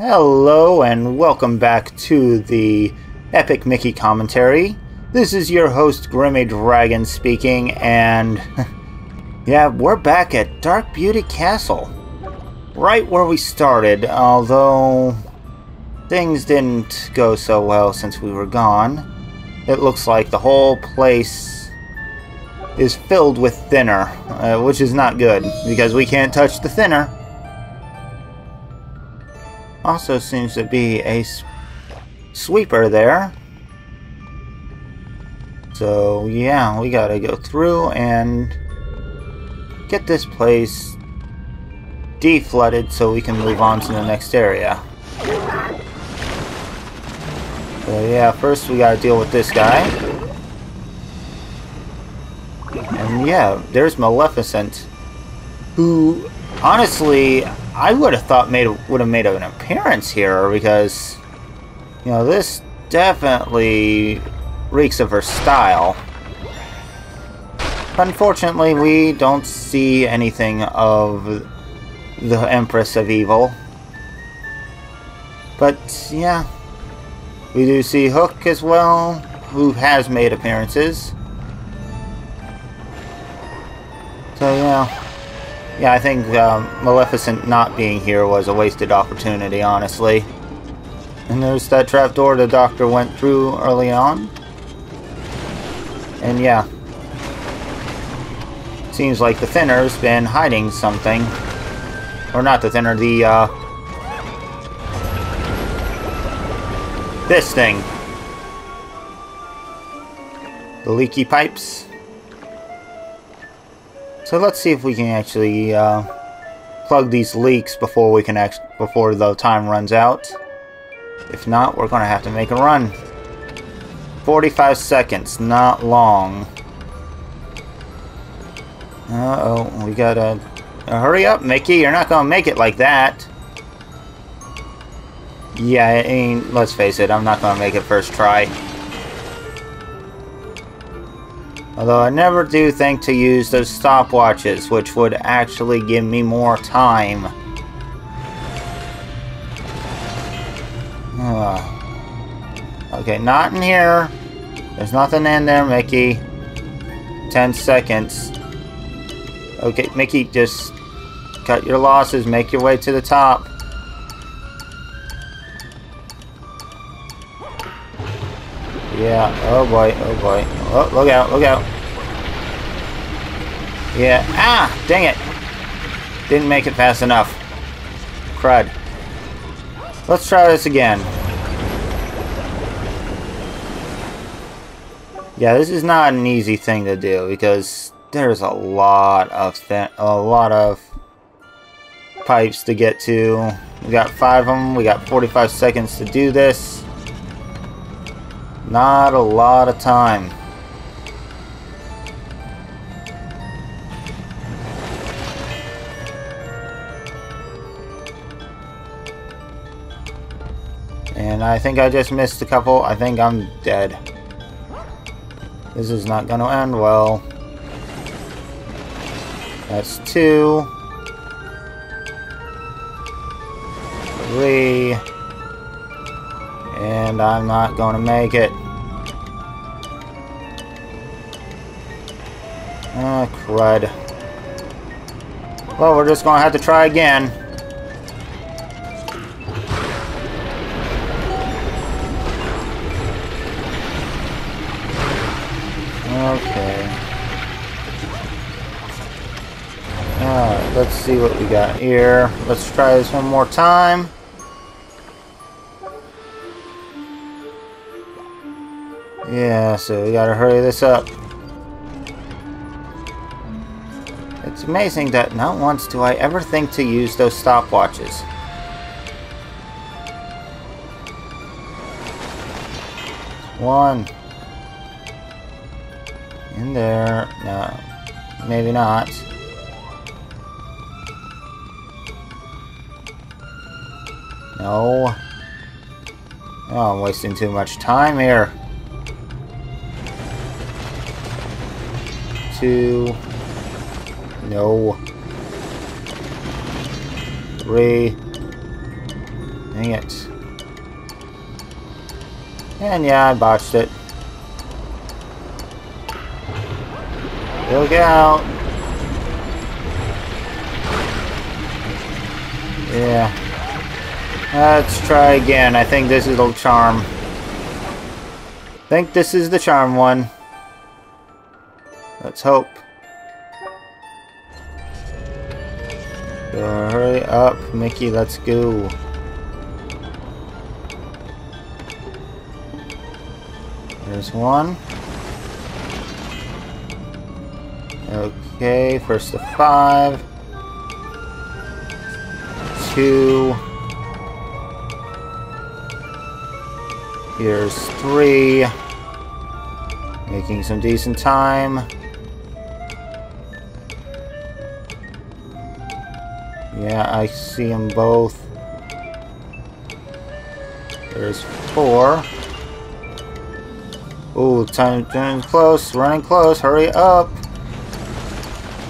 Hello and welcome back to the Epic Mickey Commentary. This is your host Grimmy Dragon speaking and yeah, we're back at Dark Beauty Castle. Right where we started, although things didn't go so well since we were gone. It looks like the whole place is filled with thinner, uh, which is not good because we can't touch the thinner also seems to be a sweeper there. So yeah, we gotta go through and get this place deflooded so we can move on to the next area. So yeah, first we gotta deal with this guy. And yeah, there's Maleficent, who honestly I would have thought made would have made an appearance here because you know this definitely reeks of her style. But Unfortunately, we don't see anything of the Empress of Evil. But yeah, we do see Hook as well, who has made appearances. So yeah. Yeah, I think um, Maleficent not being here was a wasted opportunity, honestly. And there's that trapdoor the doctor went through early on. And yeah. Seems like the thinner's been hiding something. Or not the thinner, the, uh... This thing. The leaky pipes. So let's see if we can actually uh, plug these leaks before we can act before the time runs out. If not, we're to have to make a run. 45 seconds, not long. Uh-oh, we gotta... Uh, hurry up, Mickey, you're not gonna make it like that. Yeah, I mean, let's face it, I'm not gonna make it first try. Although I never do think to use those stopwatches, which would actually give me more time. Ah. Okay, not in here. There's nothing in there, Mickey. Ten seconds. Okay, Mickey, just cut your losses. Make your way to the top. Yeah, oh boy, oh boy. Oh, look out, look out. Yeah, ah, dang it. Didn't make it fast enough. Crud. Let's try this again. Yeah, this is not an easy thing to do because there's a lot of a lot of pipes to get to. We got five of them. We got 45 seconds to do this. Not a lot of time. And I think I just missed a couple. I think I'm dead. This is not going to end well. That's two. Three. And I'm not going to make it. Ah, crud. Well, we're just going to have to try again. Okay. Alright, let's see what we got here. Let's try this one more time. Yeah, so we gotta hurry this up. It's amazing that not once do I ever think to use those stopwatches. One. In there. No. Maybe not. No. Oh, I'm wasting too much time here. two, no, three, Dang it. And yeah, I botched it. Look out! Yeah. Let's try again. I think this is the charm. Think this is the charm one. Let's hope. So hurry up, Mickey, let's go. There's one. Okay, first to five. Two. Here's three. Making some decent time. Yeah, I see them both. There's four. Ooh, time running close, running close, hurry up.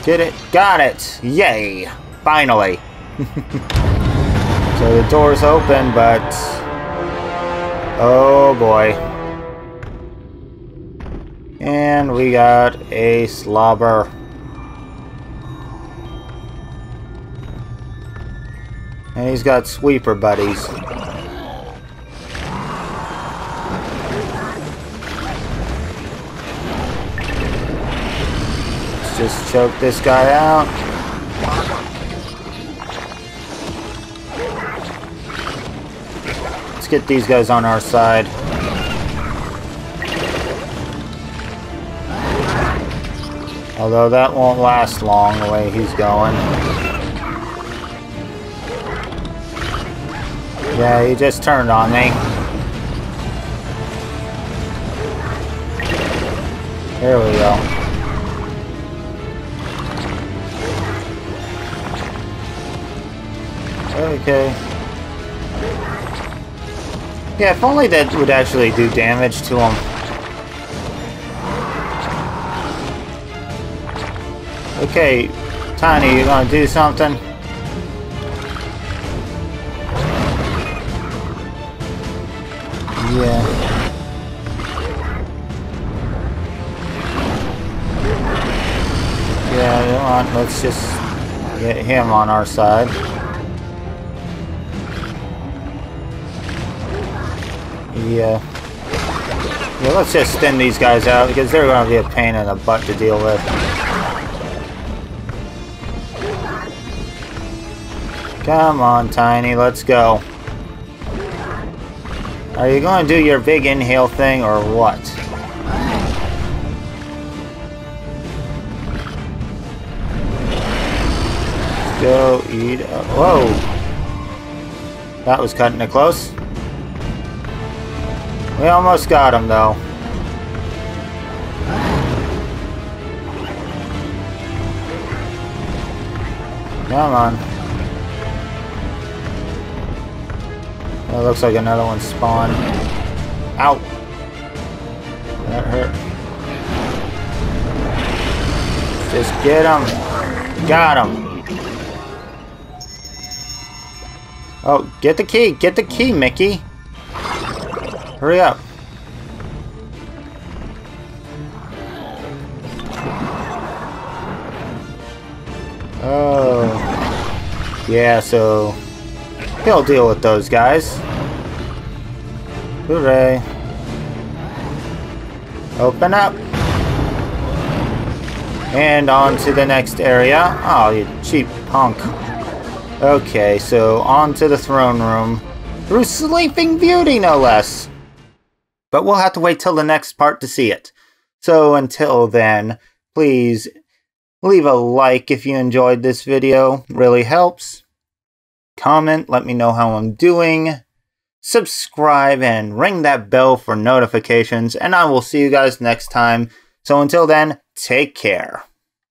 Get it, got it, yay, finally. so the door's open, but, oh boy. And we got a slobber. And he's got sweeper buddies. Just choke this guy out. Let's get these guys on our side. Although that won't last long the way he's going. Yeah, he just turned on me. There we go. Okay. Yeah, if only that would actually do damage to him. Okay, Tiny, you gonna do something? Yeah. Yeah, let's just get him on our side. Yeah. Yeah, let's just thin these guys out because they're going to be a pain in the butt to deal with. Come on, Tiny, let's go. Are you going to do your big inhale thing or what? go eat. Whoa! That was cutting it close. We almost got him, though. Come on. That looks like another one spawned. Ow! That hurt. Just get him. Got him. Oh, get the key. Get the key, Mickey. Hurry up. Oh. Yeah, so he'll deal with those guys. Hooray. Open up. And on to the next area. Oh, you cheap punk. Okay, so on to the throne room. Through Sleeping Beauty, no less. But we'll have to wait till the next part to see it. So until then, please leave a like if you enjoyed this video. Really helps. Comment, let me know how I'm doing. Subscribe and ring that bell for notifications. And I will see you guys next time. So until then, take care.